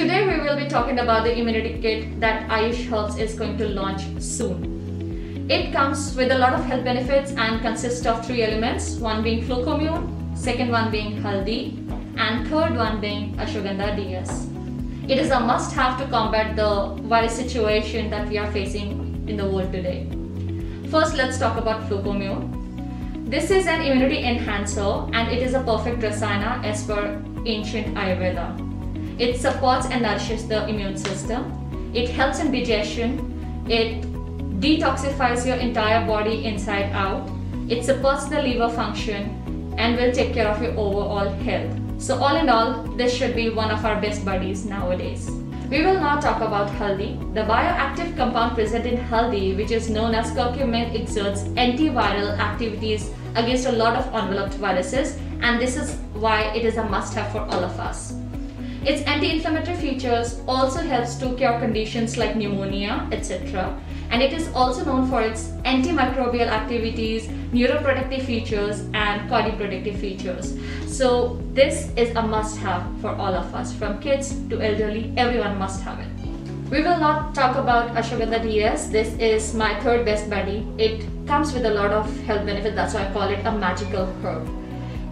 Today we will be talking about the immunity kit that Ayush Herbs is going to launch soon. It comes with a lot of health benefits and consists of three elements, one being Flucomune, second one being Haldi, and third one being Ashwagandha DS. It is a must have to combat the virus situation that we are facing in the world today. First, let's talk about Flucomune. This is an immunity enhancer and it is a perfect rasayana as per ancient Ayurveda. It supports and nourishes the immune system. It helps in digestion. It detoxifies your entire body inside out. It supports the liver function and will take care of your overall health. So all in all, this should be one of our best buddies nowadays. We will now talk about haldi. The bioactive compound present in haldi, which is known as curcumin, exerts antiviral activities against a lot of enveloped viruses and this is why it is a must-have for all of us. Its anti-inflammatory features also helps to cure conditions like pneumonia, etc. And it is also known for its antimicrobial activities, neuroprotective features, and cardioprotective features. So this is a must-have for all of us, from kids to elderly, everyone must have it. We will not talk about Ashwagandha DS. This is my third best buddy. It comes with a lot of health benefits. That's why I call it a magical herb.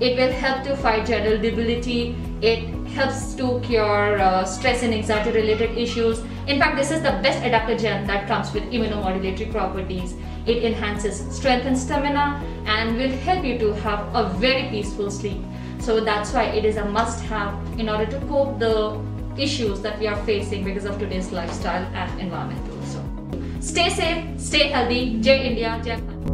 It will help to fight general debility. It helps to cure uh, stress and anxiety related issues. In fact, this is the best adaptogen that comes with immunomodulatory properties. It enhances strength and stamina and will help you to have a very peaceful sleep. So that's why it is a must have in order to cope the issues that we are facing because of today's lifestyle and environment also. Stay safe, stay healthy. Jai India, Jai.